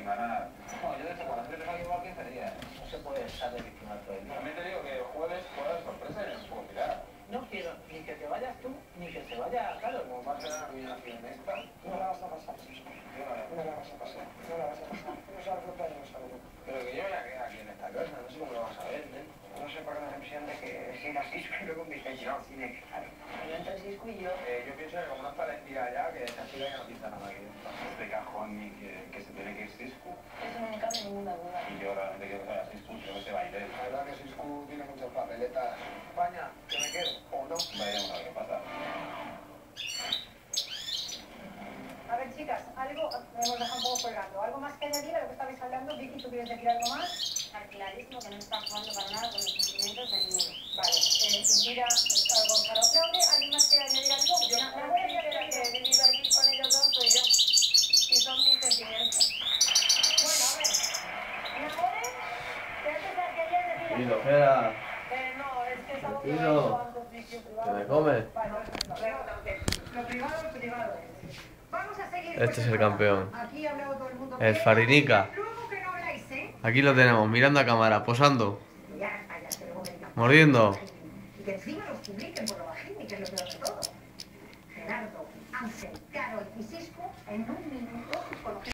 en ganar. No, yo de hecho, cuando empiezo aquí igual 15 días. No se puede estar de víctima. También te digo que el jueves sorpresa y no se puedo mirar. No quiero ni que te vayas tú, ni que se vaya, claro. Como va a ser la combinación esta, No la vas a pasar, no la vas a pasar. No la vas a pasar. No sabes lo que hay, no sabes lo que hay. Pero que yo voy a quedar aquí en esta casa, no sé cómo lo vas a ver, ¿eh? No sé por qué la impresión de que siga Cisco y luego me dice yo, cine, claro. Yo entre Cisco y yo. Eh, yo pienso que como no está la entidad ya, que se activa y no pinta nada aquí. Este cajón y que, que se tiene que ir Cisco. Eso no me cabe ninguna duda. Yo quiero que vaya Cisco, quiero que se baile. La verdad que Cisco tiene muchas papeletas. España, que me quedo, o no. Vayamos a ver qué pasa. A ver, chicas, algo, me hemos dejado un poco colgando. ¿Algo más que añadir a lo que estabais hablando? Vicky, ¿tú quieres decir algo más? Está clarísimo que no está jugando para nada con los sentimientos de ninguno. Vale, eh, Indira, eh, Gonzalo aplaude. ¿Alguien más quiere añadir algo? Yo, La única que he vivido allí con ellos dos soy yo. Y son mis sentimientos. Bueno, a ver. ¿Nahore? ¿Te haces la que ayer decir Y algo? lo queda. Eh, no, es que es algo que Tranquilo. he hecho antes, Vicky, privado. Que me come. Vale, lo privado, lo privado es. Vamos a seguir. Este es el campeón. El Pero Farinica. ¿eh? Aquí lo tenemos, mirando a cámara, posando, mordiendo.